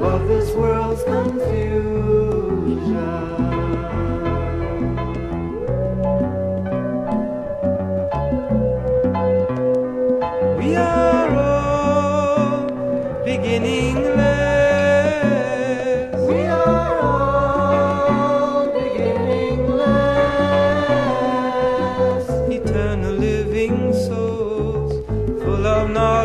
Of this world's confusion. We are all beginningless. We are all beginningless. Eternal living souls full of knowledge.